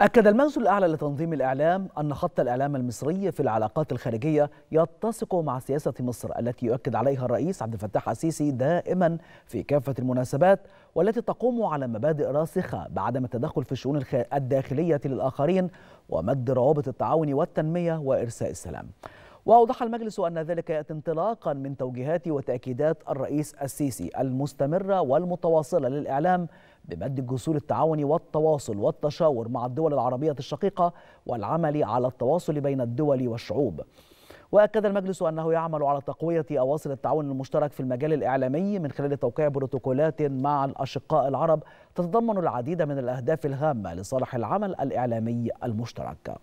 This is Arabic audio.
أكد المجلس الأعلى لتنظيم الإعلام أن خط الإعلام المصري في العلاقات الخارجية يتسق مع سياسة مصر التي يؤكد عليها الرئيس عبد الفتاح السيسي دائما في كافة المناسبات والتي تقوم على مبادئ راسخة بعدم التدخل في الشؤون الداخلية للآخرين ومد روابط التعاون والتنمية وإرساء السلام. وأوضح المجلس أن ذلك يأتي انطلاقا من توجيهات وتأكيدات الرئيس السيسي المستمرة والمتواصلة للإعلام بمد جسور التعاون والتواصل والتشاور مع الدول العربية الشقيقة والعمل على التواصل بين الدول والشعوب. وأكد المجلس أنه يعمل على تقوية أواصر التعاون المشترك في المجال الإعلامي من خلال توقيع بروتوكولات مع الأشقاء العرب تتضمن العديد من الأهداف الهامة لصالح العمل الإعلامي المشترك.